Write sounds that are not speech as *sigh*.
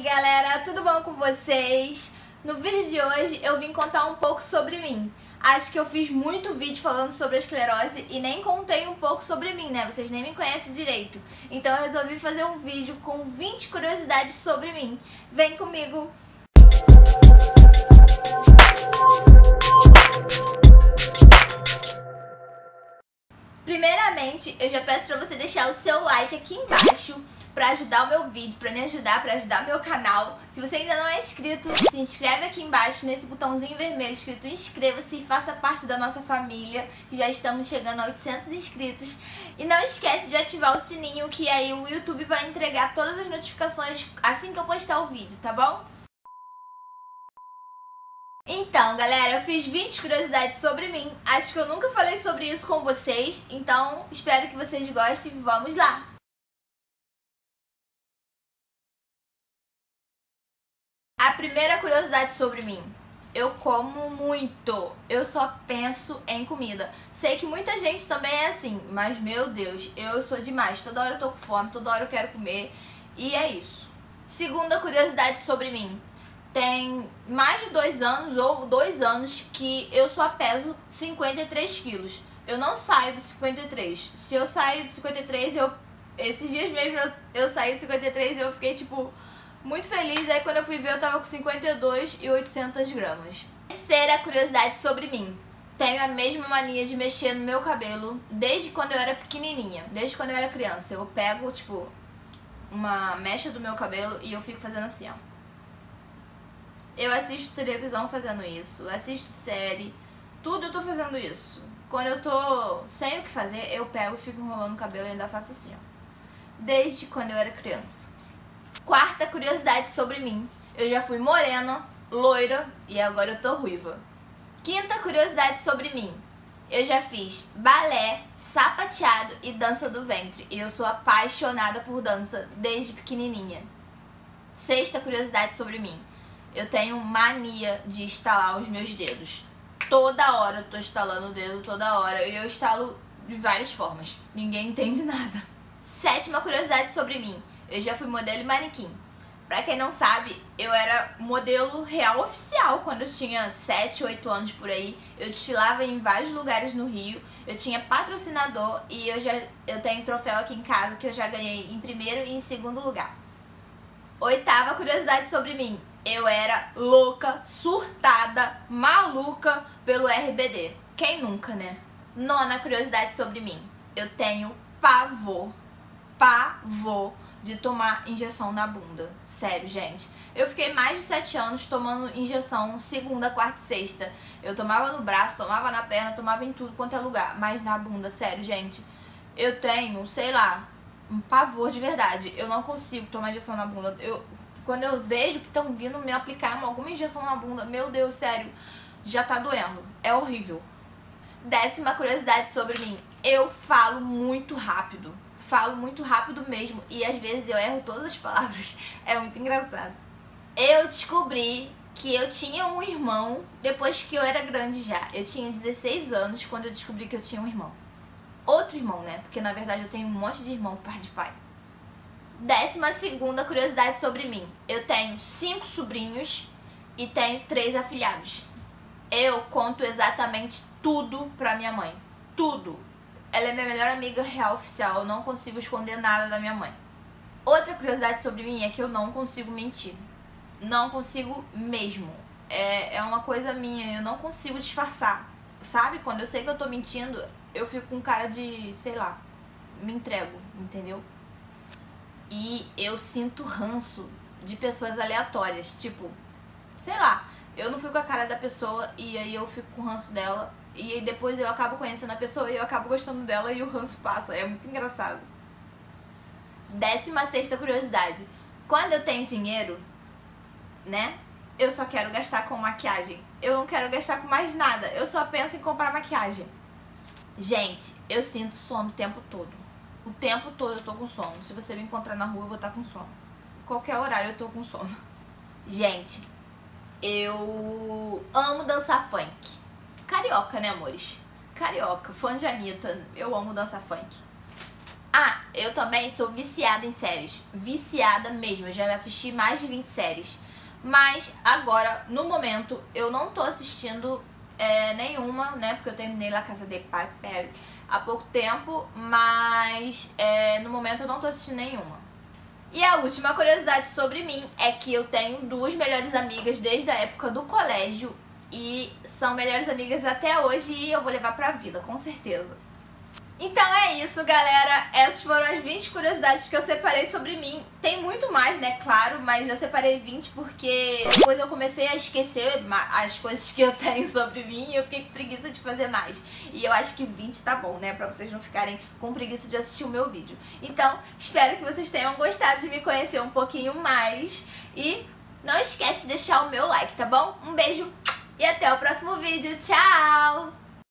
galera, tudo bom com vocês? No vídeo de hoje eu vim contar um pouco sobre mim. Acho que eu fiz muito vídeo falando sobre a esclerose e nem contei um pouco sobre mim, né? Vocês nem me conhecem direito. Então eu resolvi fazer um vídeo com 20 curiosidades sobre mim. Vem comigo! Primeiramente, eu já peço pra você deixar o seu like aqui embaixo pra ajudar o meu vídeo, pra me ajudar, pra ajudar meu canal. Se você ainda não é inscrito, se inscreve aqui embaixo nesse botãozinho vermelho escrito inscreva-se e faça parte da nossa família. Já estamos chegando a 800 inscritos. E não esquece de ativar o sininho que aí o YouTube vai entregar todas as notificações assim que eu postar o vídeo, tá bom? Então, galera, eu fiz 20 curiosidades sobre mim. Acho que eu nunca falei sobre isso com vocês, então espero que vocês gostem. Vamos lá! A primeira curiosidade sobre mim. Eu como muito. Eu só penso em comida. Sei que muita gente também é assim, mas meu Deus, eu sou demais. Toda hora eu tô com fome, toda hora eu quero comer. E é isso. Segunda curiosidade sobre mim tem mais de dois anos ou dois anos que eu só peso 53 quilos. Eu não saio dos 53. Se eu saio dos 53, eu. Esses dias mesmo eu, eu saí de 53 e eu fiquei tipo muito feliz. Aí quando eu fui ver eu tava com 52 e 800 gramas. Terceira curiosidade sobre mim. Tenho a mesma mania de mexer no meu cabelo desde quando eu era pequenininha, desde quando eu era criança. Eu pego, tipo, uma mecha do meu cabelo e eu fico fazendo assim, ó. Eu assisto televisão fazendo isso, assisto série, tudo eu tô fazendo isso. Quando eu tô sem o que fazer, eu pego e fico enrolando o cabelo e ainda faço assim, ó. Desde quando eu era criança. Quarta curiosidade sobre mim. Eu já fui morena, loira e agora eu tô ruiva. Quinta curiosidade sobre mim. Eu já fiz balé, sapateado e dança do ventre. E eu sou apaixonada por dança desde pequenininha. Sexta curiosidade sobre mim eu tenho mania de estalar os meus dedos. Toda hora eu tô estalando o dedo, toda hora. E eu estalo de várias formas. Ninguém entende *laughs* nada. Sétima curiosidade sobre mim. Eu já fui modelo e manequim. Pra quem não sabe, eu era modelo real oficial quando eu tinha 7, 8 anos por aí. Eu desfilava em vários lugares no Rio. Eu tinha patrocinador e eu já eu tenho troféu aqui em casa que eu já ganhei em primeiro e em segundo lugar. Oitava curiosidade sobre mim eu era louca, surtada, maluca pelo RBD. Quem nunca, né? Nona curiosidade sobre mim. Eu tenho pavor, pavor de tomar injeção na bunda. Sério, gente. Eu fiquei mais de sete anos tomando injeção segunda, quarta e sexta. Eu tomava no braço, tomava na perna, tomava em tudo quanto é lugar. Mas na bunda, sério, gente. Eu tenho, sei lá, um pavor de verdade. Eu não consigo tomar injeção na bunda. Eu quando eu vejo que estão vindo me aplicar alguma injeção na bunda, meu Deus, sério, já tá doendo. É horrível. Décima curiosidade sobre mim. Eu falo muito rápido. Falo muito rápido mesmo. E às vezes eu erro todas as palavras. *laughs* É muito engraçado. Eu descobri que eu tinha um irmão depois que eu era grande já. Eu tinha 16 anos quando eu descobri que eu tinha um irmão. Outro irmão, né? Porque na verdade eu tenho um monte de irmão por parte de pai. Décima segunda curiosidade sobre mim. Eu tenho cinco sobrinhos e tenho três afilhados. Eu conto exatamente tudo pra minha mãe. Tudo. Ela é minha melhor amiga real oficial. Eu não consigo esconder nada da minha mãe. Outra curiosidade sobre mim é que eu não consigo mentir. Não consigo mesmo. É, é uma coisa minha. Eu não consigo disfarçar. Sabe? Quando eu sei que eu tô mentindo, eu fico com cara de, sei lá, me entrego, entendeu? E eu sinto ranço de pessoas aleatórias. Tipo, sei lá, eu não fico com a cara da pessoa e aí eu fico com o ranço dela. E aí depois eu acabo conhecendo a pessoa e eu acabo gostando dela e o ranço passa. É muito engraçado. Décima sexta curiosidade. Quando eu tenho dinheiro, né? Eu só quero gastar com maquiagem. Eu não quero gastar com mais nada. Eu só penso em comprar maquiagem. Gente, eu sinto sono o tempo todo. O tempo todo eu tô com sono. Se você me encontrar na rua, eu vou estar tá com sono. Qualquer horário eu tô com sono. Gente, eu amo dançar funk. Carioca, né, amores? Carioca, fã de Anitta. Eu amo dançar funk. Ah, Eu também sou viciada em séries. Viciada mesmo. Eu já assisti mais de 20 séries. Mas agora, no momento, eu não tô assistindo é, nenhuma, né? Porque eu terminei La Casa de Papel há pouco tempo. Mas é, no momento eu não tô assistindo nenhuma. E a última curiosidade sobre mim é que eu tenho duas melhores amigas desde a época do colégio e são melhores amigas até hoje e eu vou levar pra vida, com certeza. Então é isso, galera. Essas foram as 20 curiosidades que eu separei sobre mim. Tem muito mais, né? Claro, mas eu separei 20 porque depois eu comecei a esquecer as coisas que eu *laughs* tenho sobre mim e eu fiquei com preguiça de fazer mais. E eu acho que 20 tá bom, né? Pra vocês não ficarem com preguiça de assistir o meu vídeo. Então, espero que vocês tenham gostado de me conhecer um pouquinho mais. E não esquece de deixar o meu like, tá bom? Um beijo e até o próximo vídeo. Tchau!